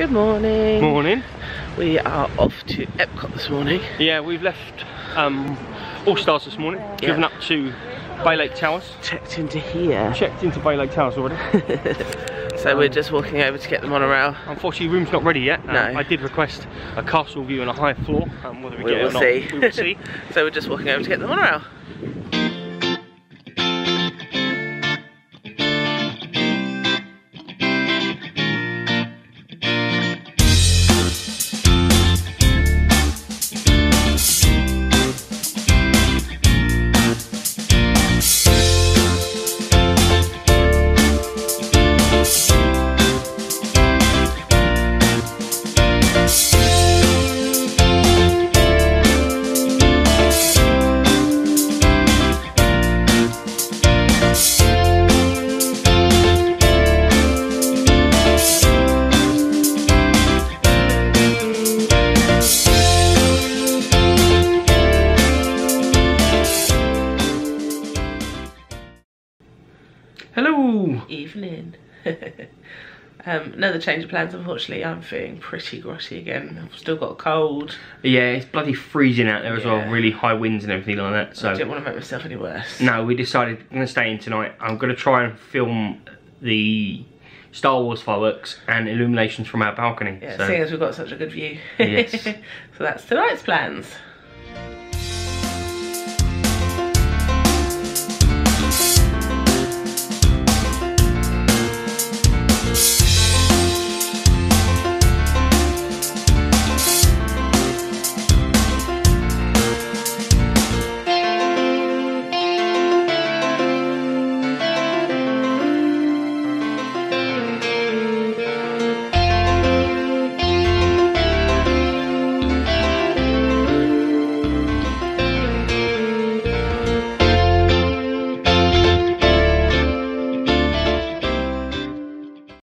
Good morning. Morning. We are off to Epcot this morning. Yeah, we've left um, All Stars this morning, Yeah. driven up to Bay Lake Towers. Checked into here. Checked into Bay Lake Towers already. So we're just walking over to get the monorail. Unfortunately, room's not ready yet. Um, No. I did request a castle view on a higher floor. Um, whether we, We get it will or not, see. we will see. so we're just walking over to get the monorail. Hello. Evening. um, another change of plans, unfortunately. I'm feeling pretty grotty again. I've still got a cold. Yeah, it's bloody freezing out there as Yeah. well. Really high winds and everything like that. So I didn't want to make myself any worse. no, we decided I'm going to stay in tonight. I'm going to try and film the Star Wars fireworks and illuminations from our balcony. Yeah, so. seeing as we've got such a good view. Yes. so that's tonight's plans.